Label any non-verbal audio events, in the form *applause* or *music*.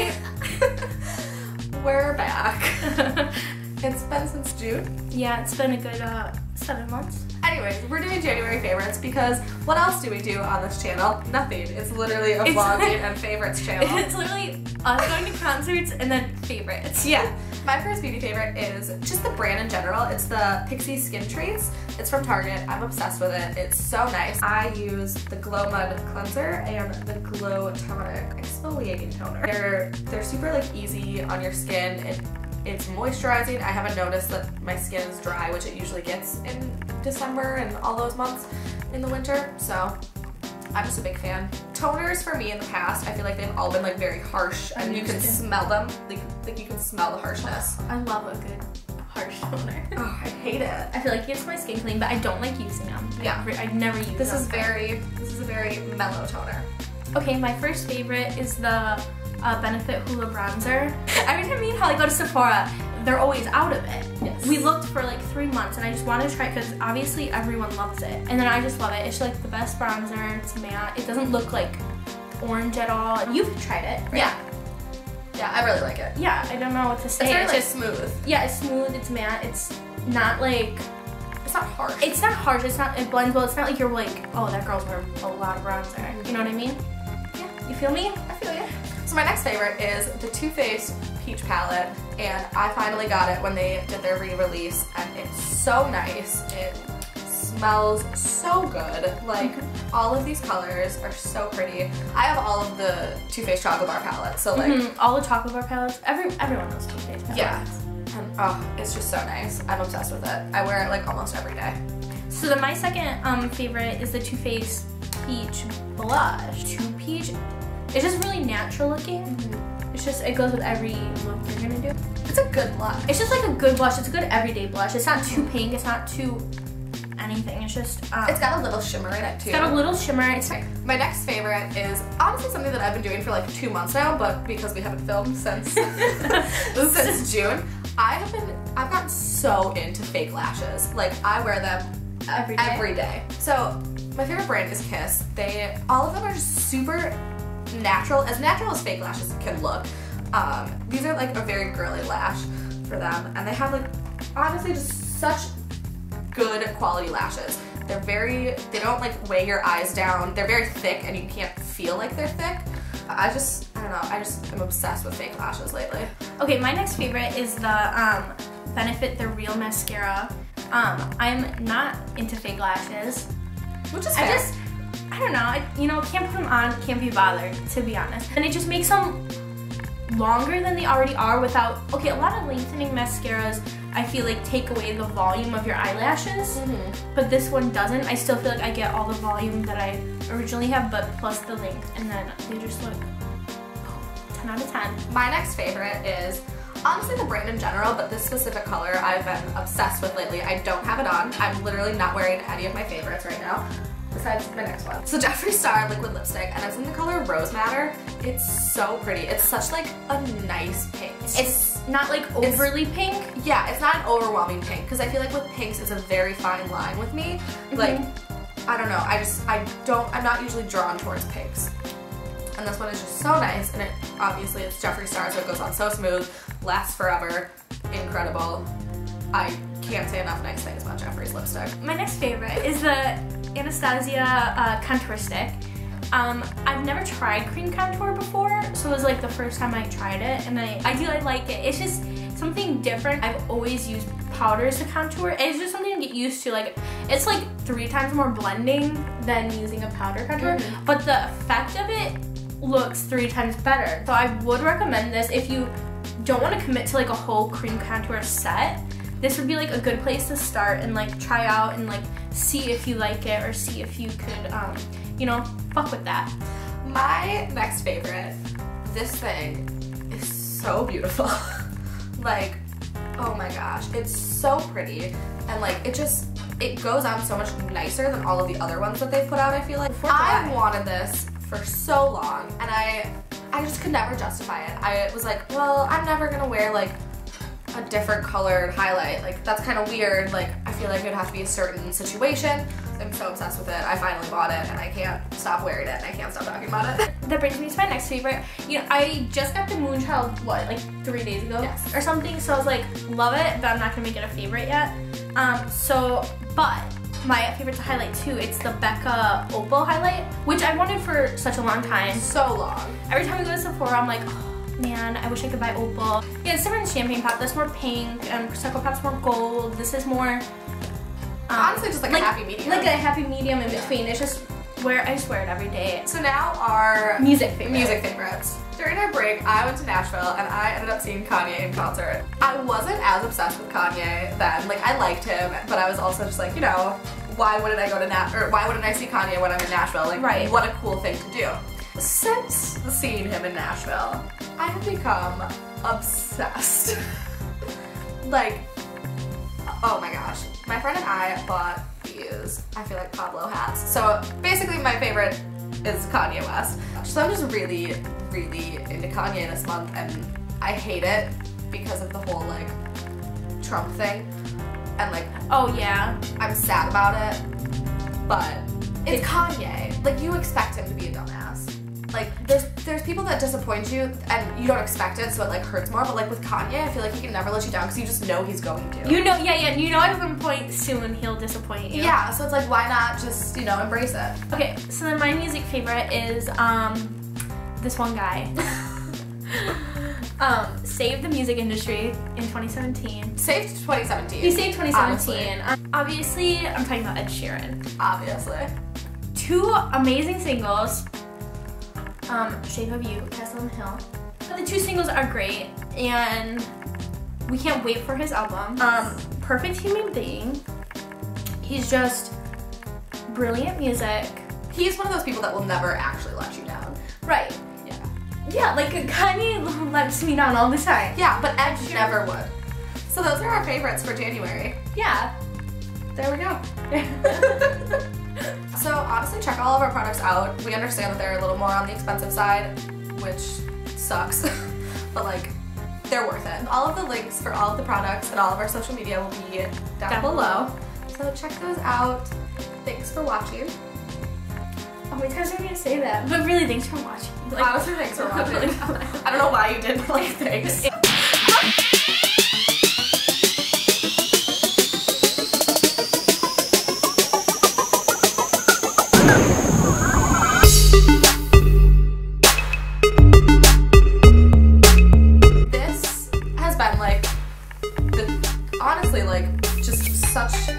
Hi! *laughs* We're back. *laughs* it's been since June. Yeah, it's been a good uh, seven months. Anyways, we're doing January favorites because what else do we do on this channel? Nothing. It's literally a It's- vlogging *laughs* and favorites channel. It's literally us going to concerts and then favorites. Yeah. My first beauty favorite is just the brand in general. It's the Pixi Skin Treats. It's from Target. I'm obsessed with it. It's so nice. I use the Glow Mud Cleanser and the Glow Tonic Exfoliating Toner. They're they're super like easy on your skin. It, it's moisturizing. I haven't noticed that my skin is dry, which it usually gets in December and all those months in the winter. So I'm just a big fan. Toners for me in the past, I feel like they've all been like very harsh and you can smell them. Like, like you can smell the harshness. I love a good harsh toner. *laughs* Oh, I hate it. I feel like it gets my skin clean, but I don't like using them. Yeah. I, I've never used This them. is very, this is a very mellow toner. Okay, my first favorite is the uh, Benefit Hoola Bronzer. Every time me and Holly go to Sephora, they're always out of it. Yes. We looked for like three months and I just wanted to try it because obviously everyone loves it. And then I just love it. It's like the best bronzer. It's matte. It doesn't look like orange at all. You've tried it, right? Yeah. Yeah, I really like it. Yeah, I don't know what to It's say. very It's like just, smooth. yeah, it's smooth, it's matte, it's not like, It's not harsh. it's not harsh, it's not, it blends well, it's not like you're like, oh, that girl's wearing a lot of bronzer. You know what I mean? Yeah. You feel me? I feel you. So my next favorite is the Too Faced Peach Palette, and I finally got it when they did their re-release, and it's so nice. It smells so good. Like *laughs* all of these colors are so pretty. I have all of the Too Faced Chocolate Bar palettes, so like Mhm, All the chocolate bar palettes, every, everyone knows Too Faced palettes. yeah. And, oh, it's just so nice. I'm obsessed with it. I wear it like almost every day. So then my second um, favorite is the Too Faced Peach Blush. Too Peach. It's just really natural looking. It's just, it goes with every look you're gonna do. It's a good blush. It's just like a good blush. It's a good everyday blush. It's not too pink. It's not too anything. It's just, um, It's got a little shimmer in it too. it's got a little shimmer. It's Okay, My next favorite is honestly something that I've been doing for like two months now, but because we haven't filmed since *laughs* *laughs* since June, I have been I've gotten so into fake lashes. Like I wear them every day. every day. So my favorite brand is Kiss. They all of them are just super natural, as natural as fake lashes can look. Um, these are like a very girly lash for them, and they have like honestly just such good quality lashes. They're very, they don't like weigh your eyes down. They're very thick and you can't feel like they're thick. I just, I don't know, I just am obsessed with fake lashes lately. Okay, my next favorite is the um, Benefit They're Real Mascara. Um, I'm not into fake lashes. Which is I fair. just, I don't know, I, you know, can't put them on, can't be bothered, to be honest. And it just makes them longer than they already are without, okay, a lot of lengthening mascaras, I feel like take away the volume of your eyelashes, Mhm. but this one doesn't. I still feel like I get all the volume that I originally have, but plus the length, and then they just look 10 out of 10. My next favorite is honestly the brand in general, but this specific color I've been obsessed with lately. I don't have it on. I'm literally not wearing any of my favorites right now. Besides my next one. So Jeffree Star liquid lipstick, and it's in the color Rose Madder. It's so pretty. It's such like a nice pink. It's not like overly pink. yeah, it's not an overwhelming pink because I feel like with pinks it's a very fine line with me. Mm-hmm. Like I don't know. I just I don't. I'm not usually drawn towards pinks. And this one is just so nice, and it obviously it's Jeffree Star, so it goes on so smooth, lasts forever, incredible. I can't say enough nice things about Jeffree's lipstick. My next favorite is the Anastasia uh, contour stick. Um, I've never tried cream contour before, so it was like the first time I tried it, and I, I do I like it. It's just something different. I've always used powders to contour. It's just something to get used to. Like it's like three times more blending than using a powder contour, Mhm. but the effect of it looks three times better. So I would recommend this if you don't want to commit to like a whole cream contour set. This would be like a good place to start and like try out and like see if you like it or see if you could, um, you know, fuck with that. My next favorite, this thing is so beautiful. *laughs* like, oh my gosh, it's so pretty. And like, it just, it goes on so much nicer than all of the other ones that they've put out, I feel like. Before I wanted this for so long and I, I just could never justify it. I was like, well, I'm never gonna wear like a different colored highlight. Like that's kind of weird. Like I feel like it would have to be a certain situation. I'm so obsessed with it. I finally bought it and I can't stop wearing it and I can't stop talking about it. *laughs* That brings me to my next favorite. You know, I just got the Moonchild, what, like three days ago? Yes. Or something, so I was like, love it, but I'm not gonna make it a favorite yet. Um, so, but my favorite to highlight too, it's the Becca Opal highlight, which I wanted for such a long time. So long. Every time I go to Sephora, I'm like, oh man, I wish I could buy Opal. Yeah, it's different than Champagne Pop. That's more pink, and Prosecco Pop's more gold. This is more... Um, Honestly, just like, a happy medium. Like a happy medium in Yeah. between. It's just where I just wear it every day. So now our Music favorite. music favorites. During our break, I went to Nashville and I ended up seeing Kanye in concert. I wasn't as obsessed with Kanye then. Like I liked him, but I was also just like, you know, why wouldn't I go to Nash or why wouldn't I see Kanye when I'm in Nashville? Like, Right. what a cool thing to do. Since seeing him in Nashville, I have become obsessed. *laughs* like, oh my gosh. My friend and I bought these, I feel like Pablo hats. So basically my favorite is Kanye West. So I'm just really, really into Kanye this month and I hate it because of the whole like Trump thing. And like Oh yeah. I'm sad about it, but it's Kanye. Like you expect him to be a dumbass. Like there's there's people that disappoint you and you don't expect it, so it like hurts more. But like with Kanye, I feel like he can never let you down because you just know he's going to. You know, yeah, yeah. You know, at some point soon he'll disappoint you. yeah, so it's like why not just you know embrace it? Okay, so then my music favorite is um this one guy. *laughs* um, saved the music industry in 2017. Saved 2017. He saved 2017. Honestly. Um, obviously, I'm talking about Ed Sheeran. Obviously. Two amazing singles. Um, Shape of You, Castle on the Hill. But the two singles are great, and we can't wait for his album. Um, Perfect Human Being. He's just brilliant music. He's one of those people that will never actually let you down. Right. Yeah. Yeah, like Kanye *laughs* lets me down all the time. Yeah, but Ed never would. So those are our favorites for January. Yeah. There we go. *laughs* So honestly, check all of our products out. We understand that they're a little more on the expensive side, which sucks, *laughs* but like they're worth it. All of the links for all of the products and all of our social media will be down, Down below. So check those out. Thanks for watching. How many times am I gonna say that? But really, thanks for watching. Like, Honestly, thanks for *laughs* watching. *laughs* I don't know why you did, but like thanks. Such